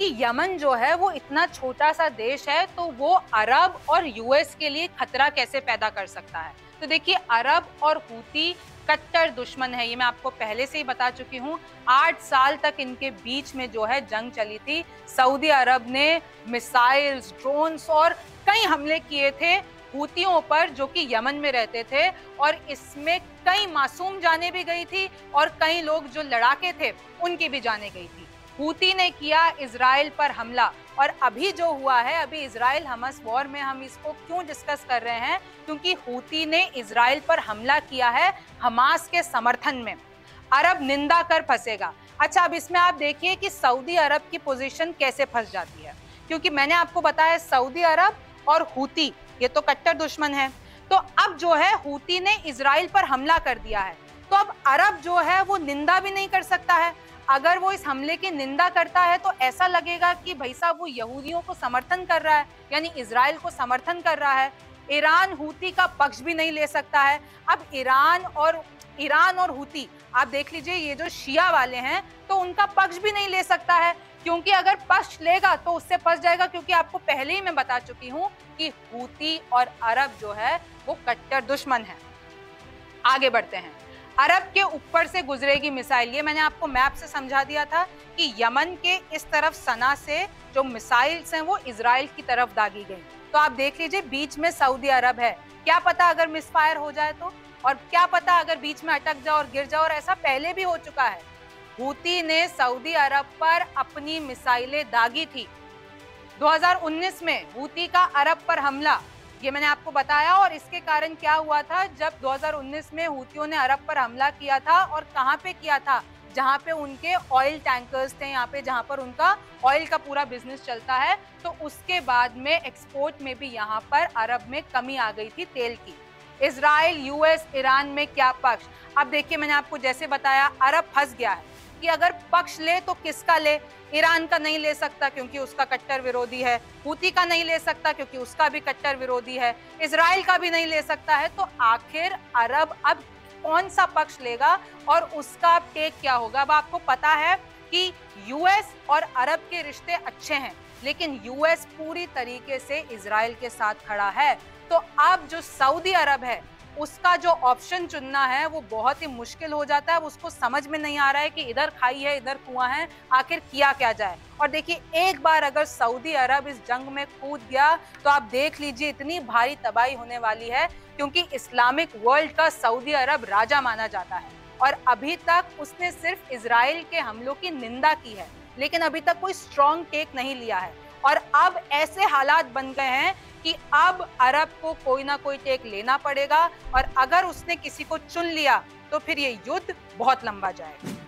कि यमन जो है वो इतना छोटा सा देश है तो वो अरब और यूएस के लिए खतरा कैसे पैदा कर सकता है? तो देखिए, अरब और हूती कट्टर दुश्मन है, ये मैं आपको पहले से ही बता चुकी हूँ। आठ साल तक इनके बीच में जो है जंग चली थी। सऊदी अरब ने मिसाइल्स, ड्रोन्स और कई हमले किए थे हूतियों पर जो कि यमन में रहते थे और इसमें कई मासूम जाने भी गई थी और कई लोग जो लड़ाके थे उनकी भी जाने गई थी। हूती ने किया इसराइल पर हमला। और अभी जो हुआ है, अभी इसराइल हमस वॉर में हम इसको क्यों डिस्कस कर रहे हैं? क्योंकि हूती ने इसराइल पर हमला किया है हमास के समर्थन में। अरब निंदा कर फंसेगा। अच्छा अब इसमें आप देखिए कि सऊदी अरब की पोजीशन कैसे फंस जाती है। क्योंकि मैंने आपको बताया सऊदी अरब और हूती, ये तो कट्टर दुश्मन है। तो अब जो है, हूती ने इसराइल पर हमला कर दिया है। तो अब अरब जो है, वो निंदा भी नहीं कर सकता है। अगर वो इस हमले की निंदा करता है तो ऐसा लगेगा कि भाई साहब, वो यहूदियों को समर्थन कर रहा है, यानी इसराइल को समर्थन कर रहा है। ईरान हूती का पक्ष भी नहीं ले सकता है। अब ईरान और ईरान और हूती, आप देख लीजिए, ये जो शिया वाले हैं तो उनका पक्ष भी नहीं ले सकता है। क्योंकि अगर पक्ष लेगा तो उससे फंस जाएगा, क्योंकि आपको पहले ही मैं बता चुकी हूँ कि हूती और अरब जो है, वो कट्टर दुश्मन है। आगे बढ़ते हैं। अरब के ऊपर से गुजरेगी मिसाइल। ये मैंने आपको मैप से समझा दिया था कि यमन के इस तरफ़ सना से जो मिसाइल्स हैं, वो इसराइल की तरफ़ दागी गई। तो आप देख लीजिए, बीच में सऊदी अरब है। क्या पता अगर मिसफायर हो जाए तो? और क्या पता अगर बीच में अटक जाओ और गिर जाओ और ऐसा पहले भी हो चुका है। हूती ने सऊदी अरब पर अपनी मिसाइलें दागी थी। 2019 में हूती का अरब पर हमला। ये मैंने आपको बताया और इसके कारण क्या हुआ था? जब 2019 में हूतियों ने अरब पर हमला किया था और कहाँ पे किया था? जहाँ पे उनके ऑयल टैंकर्स थे यहाँ पे, जहाँ पर उनका ऑयल का पूरा बिज़नेस चलता है तो उसके बाद में एक्सपोर्ट में भी यहाँ पर अरब में कमी आ गई थी तेल की। इसराइल यूएस ईरान में क्या पक्ष? अब देखिए मैंने आपको जैसे बताया, अरब फंस गया है। कि अगर पक्ष ले तो किसका ले? ईरान का नहीं ले सकता क्योंकि उसका कट्टर विरोधी है। हूती का नहीं ले सकता क्योंकि उसका भी कट्टर विरोधी है। इसराइल का भी नहीं ले सकता है। तो आखिर अरब अब कौन सा पक्ष लेगा और उसका टेक क्या होगा? अब आपको पता है कि यूएस और अरब के रिश्ते अच्छे हैं, लेकिन यूएस पूरी तरीके से इसराइल के साथ खड़ा है। तो अब जो सऊदी अरब है उसका जो ऑप्शन चुनना है, वो बहुत ही मुश्किल हो जाता है। उसको समझ में नहीं आ रहा है कि इधर खाई है, इधर कुआँ है, आखिर किया क्या जाए? और देखिए, एक बार अगर सऊदी अरब इस जंग में कूद गया तो आप देख लीजिए, इतनी भारी तबाही होने वाली है, क्योंकि इस्लामिक वर्ल्ड का सऊदी अरब राजा माना जाता है। और अभी तक उसने सिर्फ़ इसराइल के हमलों की निंदा की है, लेकिन अभी तक कोई स्ट्रॉन्ग टेक नहीं लिया है। और अब ऐसे हालात बन गए हैं कि अब अरब को कोई ना कोई टेक लेना पड़ेगा और अगर उसने किसी को चुन लिया तो फिर ये युद्ध बहुत लंबा जाएगा।